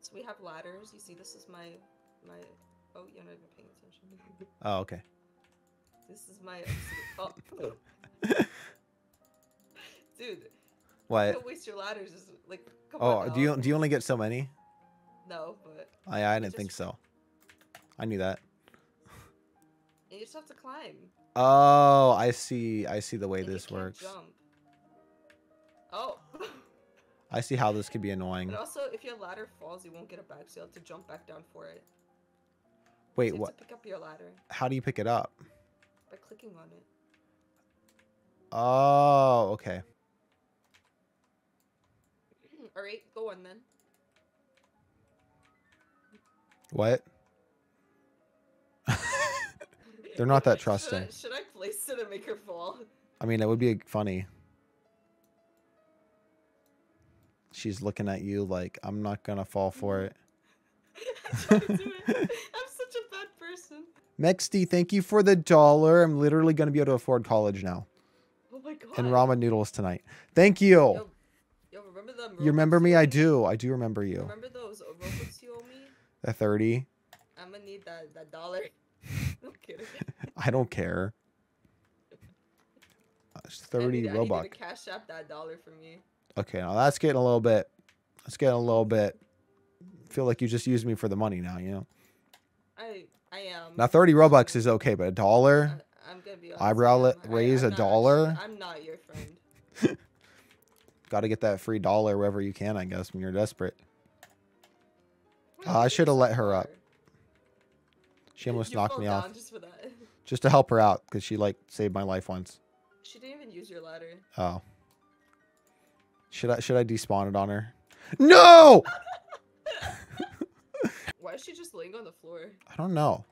So we have ladders. You see, this is my my. Oh, you're not even paying attention. Oh, okay. this is my. Oh. Dude, What? don't waste your ladders. Like, come Oh, on. do you do you only get so many? No, but oh, I I didn't just- think so. I knew that. you just have to climb. Oh, I see. I see the way you this works. Jump. Oh. I see how this could be annoying. and also, if your ladder falls, you won't get a back, so you have to jump back down for it. Wait, have what? Pick up your ladder How do you pick it up? by clicking on it. Oh, okay. All right, go on then. What? They're not that Should I- trusting. Should I, place it and make her fall? I mean, it would be funny. She's looking at you like, I'm not gonna fall for it. I tried to do it. I'm such a bad person. Mexty, thank you for the dollar. I'm literally gonna be able to afford college now. Oh my god. And ramen noodles tonight. Thank you. Yo, yo, remember You remember me? I do. I do remember you. Remember those Robux you owe me? The 30. I'm gonna need that that dollar. I'm kidding. I don't care. Uh, It's I 30 need, I need to cash app that dollar for me. Okay, now that's getting a little bit. That's getting a little bit. feel like you just used me for the money now, you know? I I am. Now 30 Robux is okay, but a dollar? I, am gonna be honest, Eyebrow I. Raise I'm a dollar? actually- I'm not your friend. Got to get that free dollar wherever you can, I guess, when you're desperate. Uh, I shoulda let her up. She almost You knocked me off Just for that. just to help her out because she like saved my life once. She didn't even use your ladder. Oh. Should I should I despawn it on her? No! Why is she just laying on the floor? I don't know.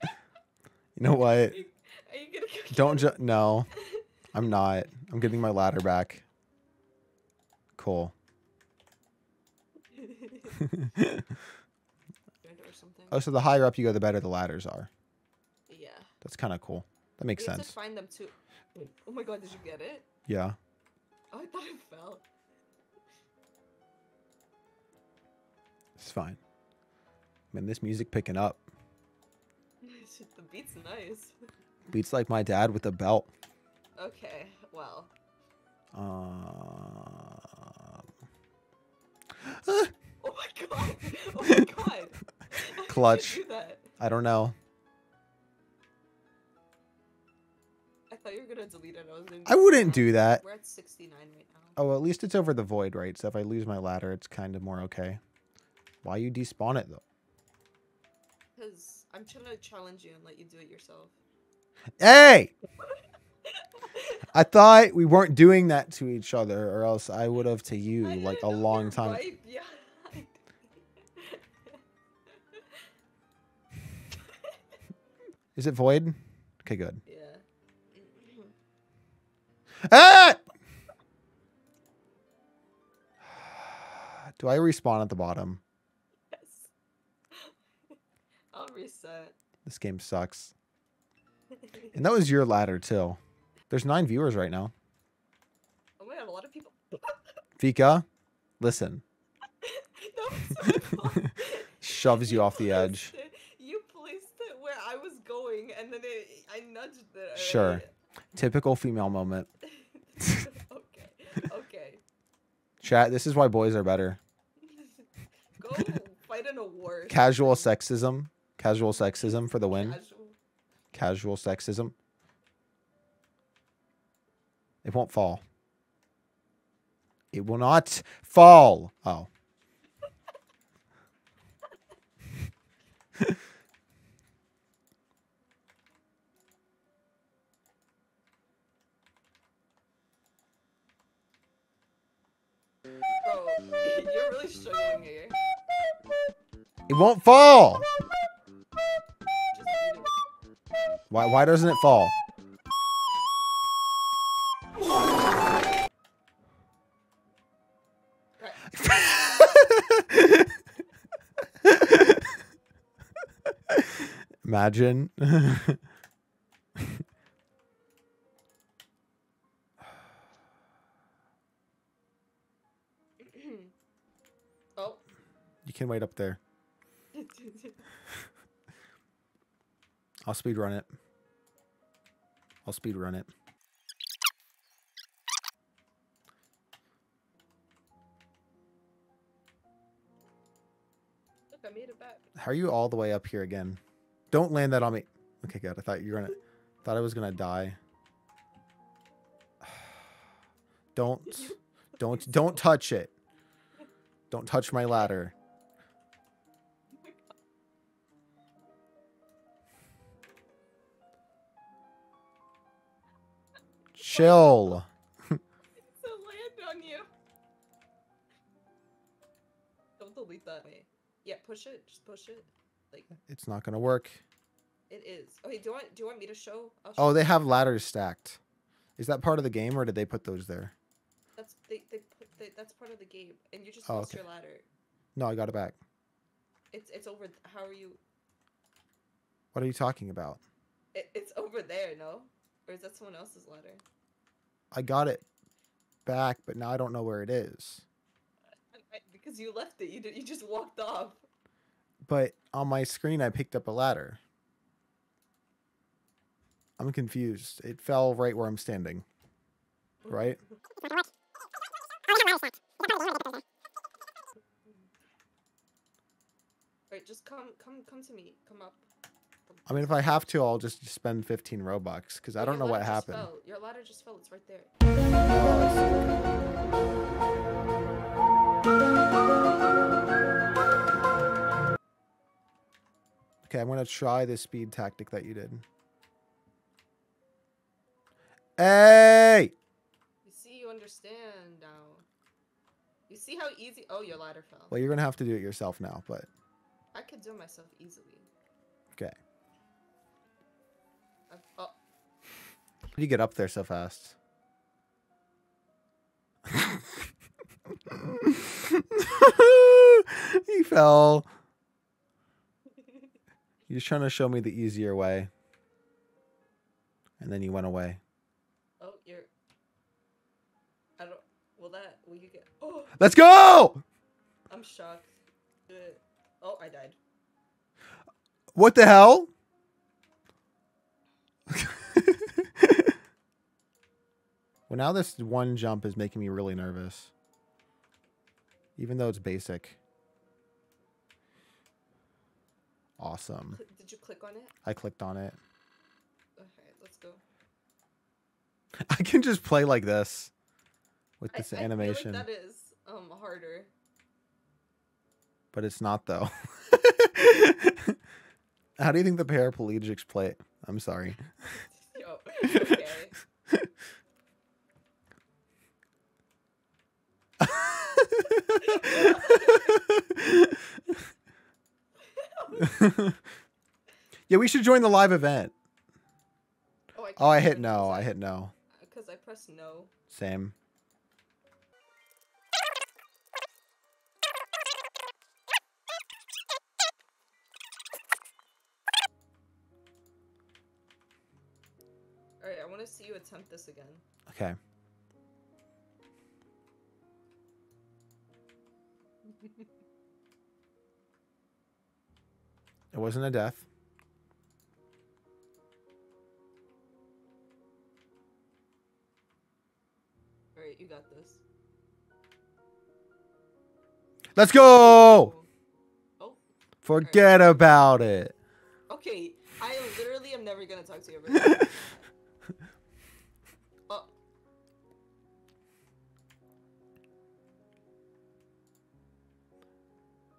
You know what? Are you, are you gonna go Don't get ju- no. I'm not. I'm getting my ladder back. Cool. it? or something? oh, so the higher up you go, the better the ladders are. yeah. That's kind of cool. That makes you have sense. to find them too. Oh my god, did you get it? Yeah. Oh, I thought it fell. It's fine. Man, this music picking up. The beat's nice. Beats like my dad with a belt. Okay, well. Um, Oh my god! Oh my god! How did you Clutch. do? I don't know. Thought you were gonna delete it. I gonna I wouldn't do that. We're at 69 right now. Oh, at least it's over the void, right? So if I lose my ladder, it's kind of more okay. Why you despawn it though? Because I'm trying to challenge you and let you do it yourself. Hey! I thought we weren't doing that to each other, or else I would have to you like a long time. right. Is it void? Okay, good. Ah! Do I respawn at the bottom? Yes. I'll reset. This game sucks. And that was your ladder too. There's nine viewers right now. Oh my god, a lot of people. Vika, listen. no. Shoves you off the edge. it- You placed it where I was going, and then it, I nudged it. Sure. Typical female moment. okay. Okay. Chat, this is why boys are better. Go fight in a war. Casual sexism. Casual sexism for the win. Casual. Casual sexism. It won't fall. It will not fall. Oh. you're really struggling here. It won't fall. Just eat it. Why why doesn't it fall? Imagine. You can wait up there. I'll speed run it. I'll speed run it. Look, I made it back. How are you all the way up here again? Don't land that on me. Okay, good. I thought you were gonna. Thought I was gonna die. Don't, don't, don't touch it. Don't touch my ladder. Chill. To land on you. Don't delete that. Wait. Yeah, push it. Just push it. Like It's not gonna work. it is. Okay, do you want do you want me to show? I'll Oh, they have ladders stacked. Is that part of the game, or did they put those there? That's they they put they, that's part of the game, and you just Oh, lost okay. your ladder. No, I got it back. It's it's over. How are you? What are you talking about? It, it's over there. No, or is that someone else's ladder? I got it back, but now I don't know where it is. Because you left it. You did. You just walked off. But on my screen, I picked up a ladder. I'm confused. It fell right where I'm standing. Right? Right, just come, come, come to me. Come up. I mean, if I have to, I'll just spend 15 Robux because I don't know what happened. fell. Your ladder just fell. It's right there. Oh, Okay, I'm going to try the speed tactic that you did. Hey! You see, you understand now. You see how easy? Oh, your ladder fell. Well, you're going to have to do it yourself now, but I could do it myself easily. okay. Oh, How do you get up there so fast? he fell. You're trying to show me the easier way. And then you went away. oh, you're. I don't. Will that? Will you get? Oh, Let's go! I'm shocked. Oh, I died. What the hell? Well, now this one jump is making me really nervous. Even though it's basic. Awesome. Did you click on it? I clicked on it. Okay, let's go. I can just play like this with I- this I feel like animation, that is um harder. but it's not though. How do you think the paraplegics play it? I'm sorry. Yo, okay. yeah, we should join the live event. Oh, I, Oh, I hit no. I hit no. Uh, because I pressed no. Same. Want to see you attempt this again. Okay. It wasn't a death. Alright, you got this. Let's go! Oh, oh. Forget about it. okay. I literally am never gonna talk to you ever.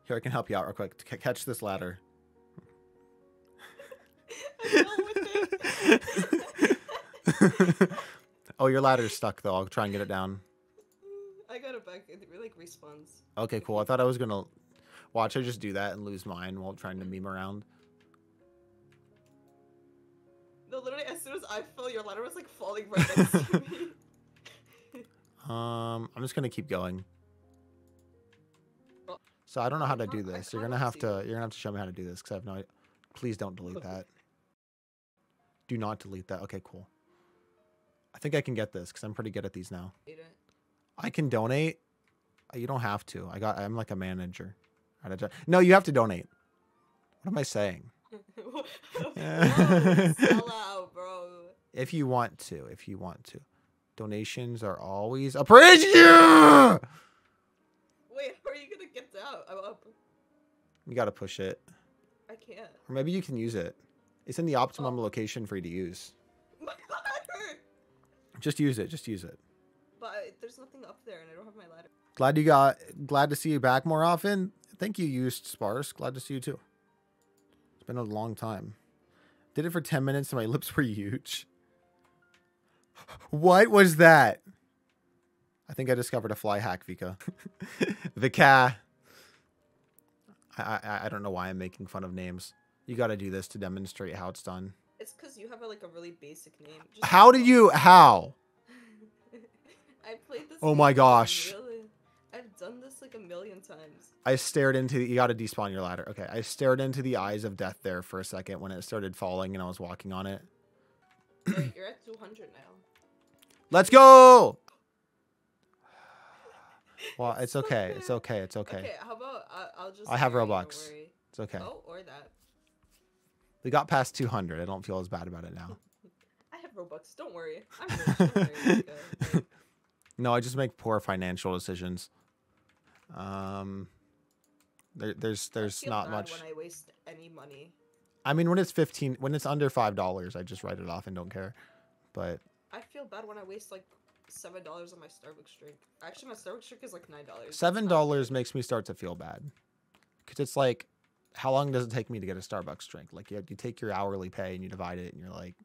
Here, I can help you out real quick. C- catch this ladder. I fell with it. oh, your ladder's stuck though. I'll try and get it down. I got it back. It like respawns. Okay, cool. I thought I was gonna watch her just do that and lose mine while trying to meme around. No, literally, as soon as I fell, your ladder was like falling right next to me. Um, I'm just gonna keep going. So I don't know how to do this. You're gonna have to. You're gonna have to show me how to do this because I have no. Please don't delete that. Do not delete that. Okay, cool. I think I can get this because I'm pretty good at these now. I can donate. Uh, You don't have to. I got. I'm like a manager. Out of jar- No, you have to donate. What am I saying? Sell out, bro. If you want to, if you want to. Donations are always appreciated. I'm up. You gotta push it. I can't. Or maybe you can use it. It's in the optimum Oh. location for you to use. My ladder! Just use it. Just use it. But there's nothing up there, and I don't have my ladder. Glad you got. Glad to see you back more often. Thank you, used sparse. Glad to see you too. It's been a long time. Did it for ten minutes, and my lips were huge. What was that? I think I discovered a fly hack, Vika. The Vika. I, I I don't know why I'm making fun of names. You got to do this to demonstrate how it's done. It's because you have a, like a really basic name. Just How do you? How? I played this. Oh my gosh. Really, I've done this like a million times. I stared into you got to despawn your ladder. Okay, I stared into the eyes of death there for a second when it started falling and I was walking on it. Wait, you're at 200 now. Let's go. Well, it's okay. It's okay. It's okay. Okay, how about I, I'll just. I have marry you, don't Robux. It's okay. Oh, or that. We got past 200. I don't feel as bad about it now. I have Robux. Don't worry. I'm rich. Don't worry, No, I just make poor financial decisions. Um, there, there's I there's feel not bad much. When I waste any money, I mean, when it's 15, when it's under five dollars, I just write it off and don't care. But I feel bad when I waste like seven dollars on my Starbucks drink. Actually, my Starbucks drink is like nine dollars. seven dollars makes me start to feel bad because it's like how long does it take me to get a starbucks drink like you, you take your hourly pay and you divide it and you're like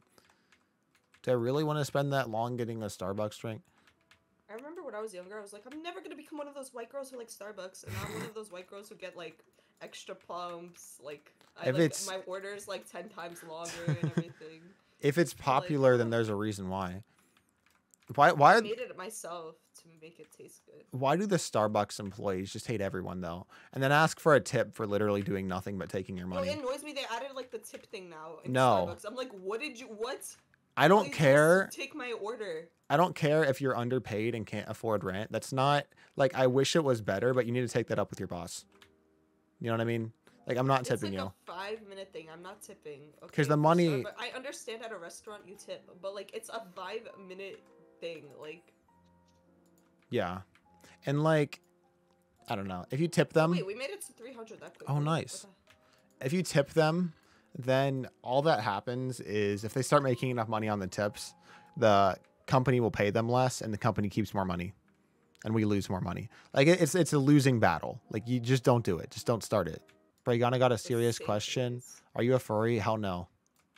do i really want to spend that long getting a starbucks drink I remember when I was younger, I was like, I'm never gonna become one of those white girls who like Starbucks, and I'm one of those white girls who get like extra plums. Like, I If like it's- my orders like ten times longer and everything. if it's like, popular then oh. there's a reason why why why I made it myself to make it taste good. why do the starbucks employees just hate everyone though and then ask for a tip for literally doing nothing but taking your No, money it annoys me. They added like the tip thing now. In No. Starbucks. I'm like, what did you? What? i don't Please care Take my order. I don't care if you're underpaid and can't afford rent. That's not like I wish it was better, but you need to take that up with your boss. You know what I mean? Like I'm not It's tipping like you. a five minute thing. I'm not tipping. Okay, 'Cause the money- Starbucks- I understand at a restaurant you tip, but like it's a five minute thing. Like, Yeah. And like I don't know. If you tip them, wait, we made it to 300 that quick. Oh, nice. if you tip them, then all that happens is if they start making enough money on the tips, the company will pay them less and the company keeps more money. And we lose more money. Like it's it's a losing battle. Like you just don't do it. Just don't start it. Bragana got a serious question. Are you a furry? Hell no.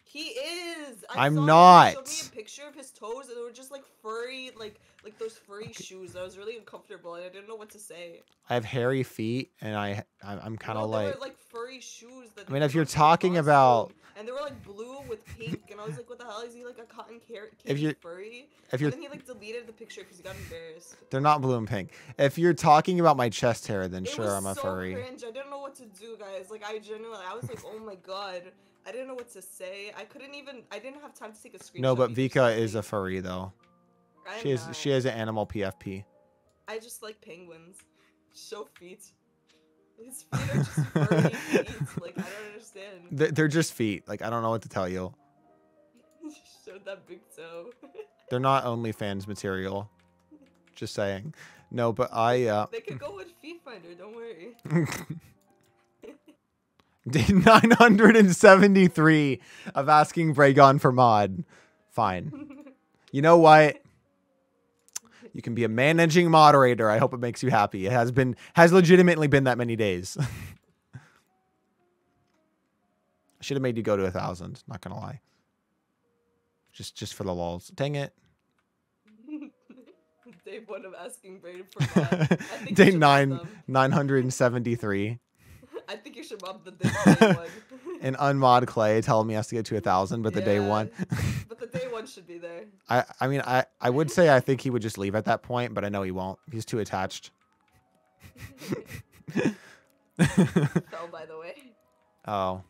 He is. I him, not. Picture of his toes, and they were just like furry, like like those furry shoes. I was really uncomfortable, and I didn't know what to say. I have hairy feet, and I I'm kind No, of they like were, like furry shoes. That I mean, if you're talking about- and they were like blue with pink, and I was like, what the hell is he like a cotton carrot? If you're- furry, if you're then he like deleted the picture because he got embarrassed. they're not blue and pink. If you're talking about my chest hair, then It sure I'm a so furry. cringe. I didn't know what to do, guys. Like I genuinely, I was like, oh my god. I didn't know what to say. I couldn't even. I didn't have time to take a screenshot. No, but Vika is a furry though. I'm She not. she has an animal PFP. I just like penguins. Show feet. His feet are just furry feet. Like I don't understand. They're, they're just feet. Like I don't know what to tell you. Showed that big toe. They're not OnlyFans material. Just saying. No, but I uh they could go with Feet Finder. Don't worry. did 973 of asking Braegon for mod. Fine. You know what? You can be a managing moderator. I hope it makes you happy. It has been has legitimately been that many days. I should have made you go to a thousand, not gonna lie. Just just for the lulz. Dang it. Day one of asking Brayden for think Day nine 973. I think you should mob the day one. And unmod clay telling me he has to get to a thousand, but the day Yeah. one. but the day one should be there. I, I mean I, I would say I think he would just leave at that point, but I know he won't. He's too attached. Fell by the way. Oh.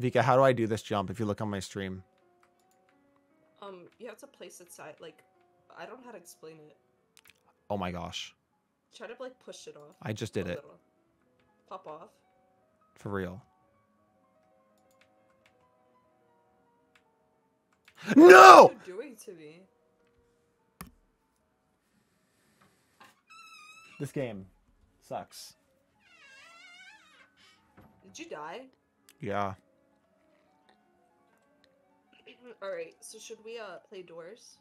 Vika, how do I do this jump if you look on my stream? Um, you have to place it side. Like, I don't know how to explain it. Oh my gosh. Try to like push it off. I just did a it. little. Pop off. For real. No! What are you doing to me? This game sucks. Did you die? Yeah. All right. So should we uh play doors?